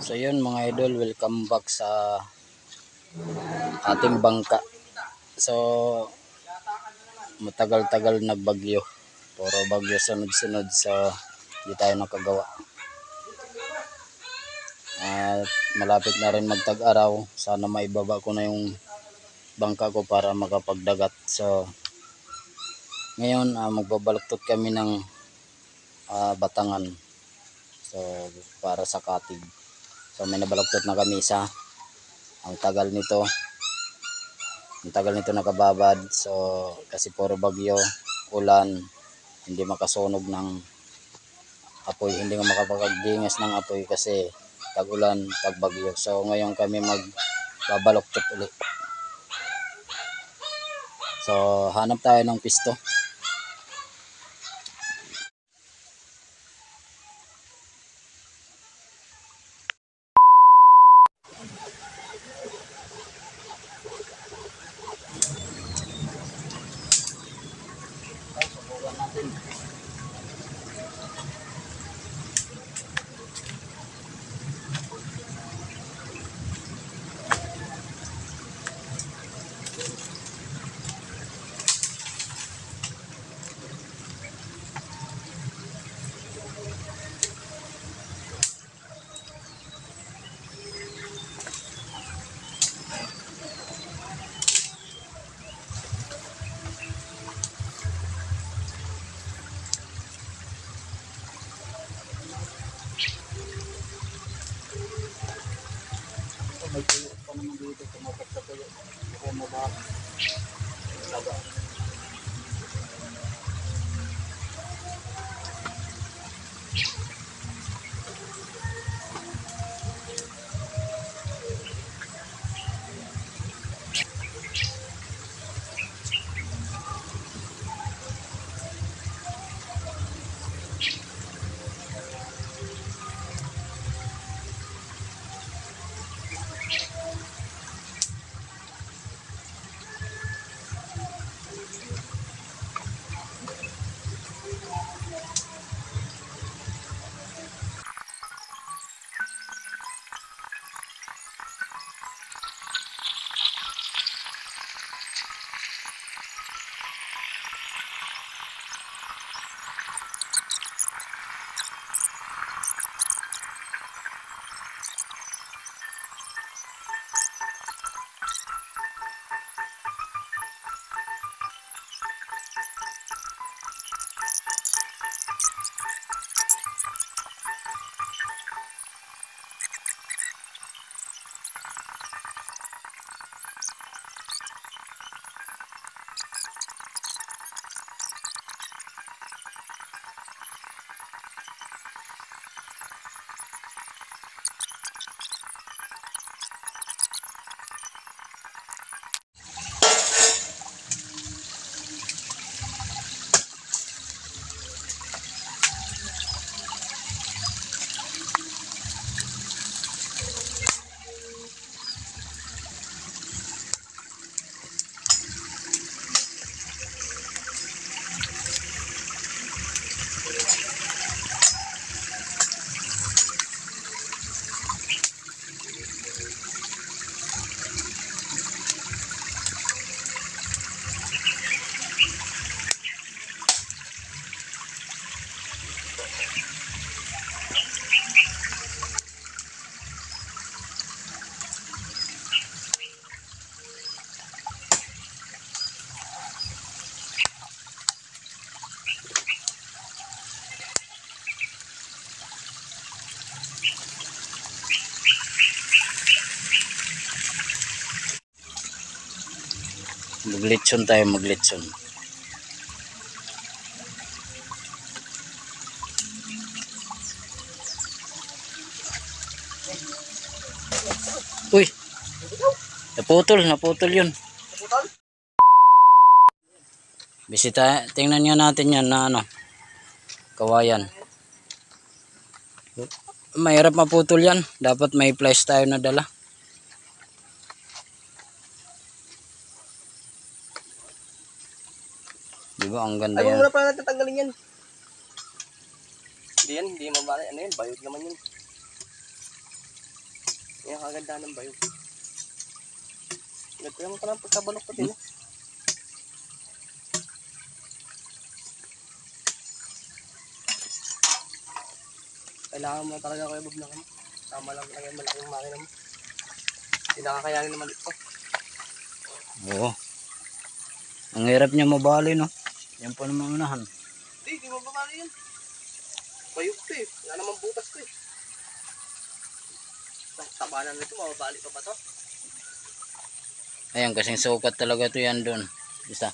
So yun mga idol, welcome back sa ating bangka. So matagal-tagal nagbagyo. Puro bagyo sunod-sunod so hindi tayo nakagawa. At malapit na rin magtag-araw. Sana maibaba ko na yung bangka ko para makapagdagat. So ngayon ah, magbabalaktot kami ng ah, batangan. So para sa katig. So may nabalaktot na kami isa. Ang tagal nito. Ang tagal nito nakababad. So kasi puro bagyo, ulan, hindi makasunog ng apoy. Hindi nga makapagdingas ng apoy kasi tag-ulan. So ngayon kami magbabalaktot ulit. So hanap tayo ng pisto. May tuyo pa naman dito tumapat sa tuyo kaya mababa Laba. Maglitson tayo maglitson uy! Naputol naputol yun. Bisita tingnan nyo natin yan na ano kawayan. Mahirap maputol yan. Dapat may flash tayo na dala di ba ang ganda Ay, yan huwag mo na pala natin tanggalin yan. Hindi yan, hindi mabali. Ano yan, bayog naman yun. Yan ang kaganda ng bayo. Nagkaya mo pa lang pagkabalok ko din. eh. Kailangan mo talaga kuya Bob na kamo. Tama lang lang yung malaking makina mo. Hindi nakakayanin naman ito. Oo. Ang hirap niya mabali, no? Yan po naman unahan. Hindi, di mo ba kaya yun? Bayog to eh. Wala namang butas to eh. Tabanan nito, mababali pa ba to? Ayan, kasing sukat talaga to yan doon. Isa.